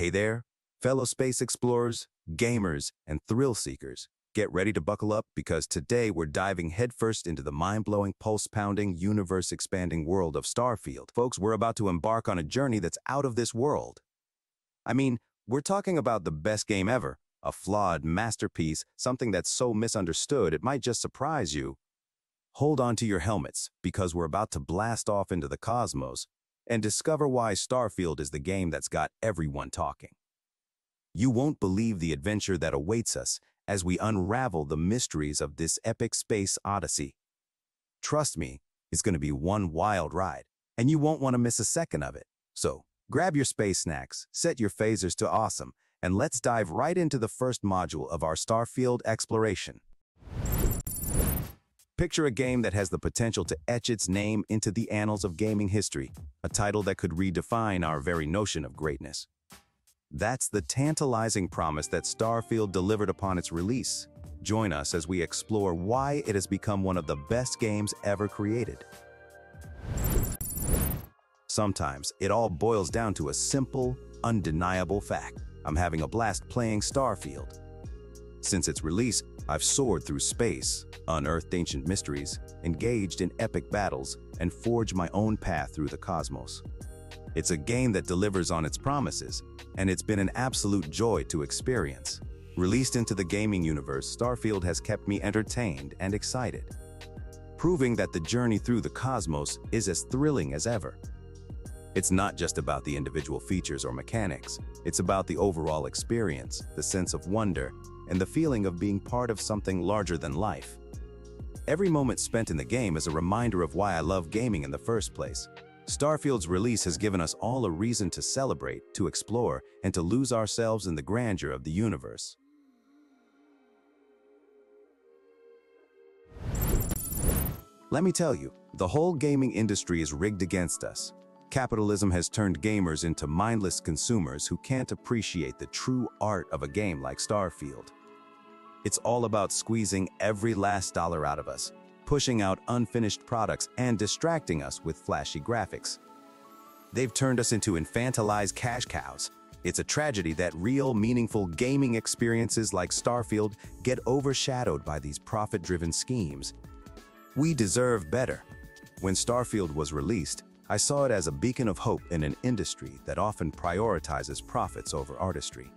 Hey there, fellow space explorers, gamers, and thrill seekers. Get ready to buckle up because today we're diving headfirst into the mind-blowing, pulse-pounding, universe-expanding world of Starfield. Folks, we're about to embark on a journey that's out of this world. I mean, we're talking about the best game ever, a flawed masterpiece, something that's so misunderstood it might just surprise you. Hold on to your helmets because we're about to blast off into the cosmos and discover why Starfield is the game that's got everyone talking. You won't believe the adventure that awaits us as we unravel the mysteries of this epic space odyssey. Trust me, it's going to be one wild ride, and you won't want to miss a second of it. So, grab your space snacks, set your phasers to awesome, and let's dive right into the first module of our Starfield exploration. Picture a game that has the potential to etch its name into the annals of gaming history, a title that could redefine our very notion of greatness. That's the tantalizing promise that Starfield delivered upon its release. Join us as we explore why it has become one of the best games ever created. Sometimes, it all boils down to a simple, undeniable fact. I'm having a blast playing Starfield. Since its release, I've soared through space, unearthed ancient mysteries, engaged in epic battles, and forged my own path through the cosmos. It's a game that delivers on its promises, and it's been an absolute joy to experience. Released into the gaming universe, Starfield has kept me entertained and excited, proving that the journey through the cosmos is as thrilling as ever. It's not just about the individual features or mechanics, it's about the overall experience, the sense of wonder, and the feeling of being part of something larger than life. Every moment spent in the game is a reminder of why I love gaming in the first place. Starfield's release has given us all a reason to celebrate, to explore, and to lose ourselves in the grandeur of the universe. Let me tell you, the whole gaming industry is rigged against us. Capitalism has turned gamers into mindless consumers who can't appreciate the true art of a game like Starfield. It's all about squeezing every last dollar out of us, pushing out unfinished products and distracting us with flashy graphics. They've turned us into infantilized cash cows. It's a tragedy that real, meaningful gaming experiences like Starfield get overshadowed by these profit-driven schemes. We deserve better. When Starfield was released, I saw it as a beacon of hope in an industry that often prioritizes profits over artistry.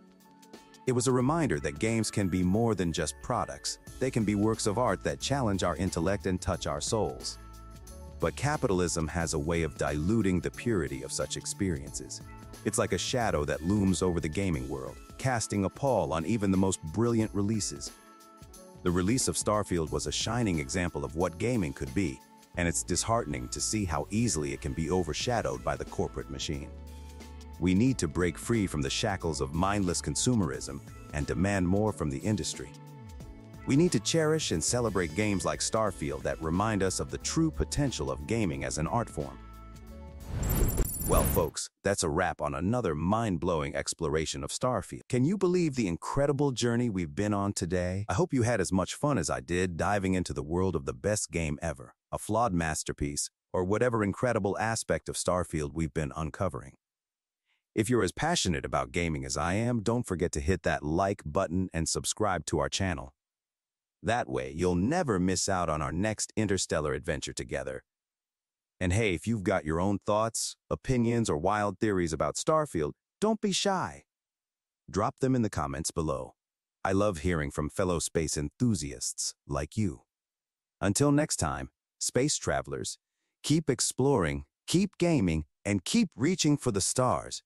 It was a reminder that games can be more than just products. They can be works of art that challenge our intellect and touch our souls. But capitalism has a way of diluting the purity of such experiences. It's like a shadow that looms over the gaming world, casting a pall on even the most brilliant releases. The release of Starfield was a shining example of what gaming could be, and it's disheartening to see how easily it can be overshadowed by the corporate machine. We need to break free from the shackles of mindless consumerism and demand more from the industry. We need to cherish and celebrate games like Starfield that remind us of the true potential of gaming as an art form. Well, folks, that's a wrap on another mind-blowing exploration of Starfield. Can you believe the incredible journey we've been on today? I hope you had as much fun as I did diving into the world of the best game ever, a flawed masterpiece, or whatever incredible aspect of Starfield we've been uncovering. If you're as passionate about gaming as I am, don't forget to hit that like button and subscribe to our channel. That way, you'll never miss out on our next interstellar adventure together. And hey, if you've got your own thoughts, opinions, or wild theories about Starfield, don't be shy. Drop them in the comments below. I love hearing from fellow space enthusiasts like you. Until next time, space travelers, keep exploring, keep gaming, and keep reaching for the stars.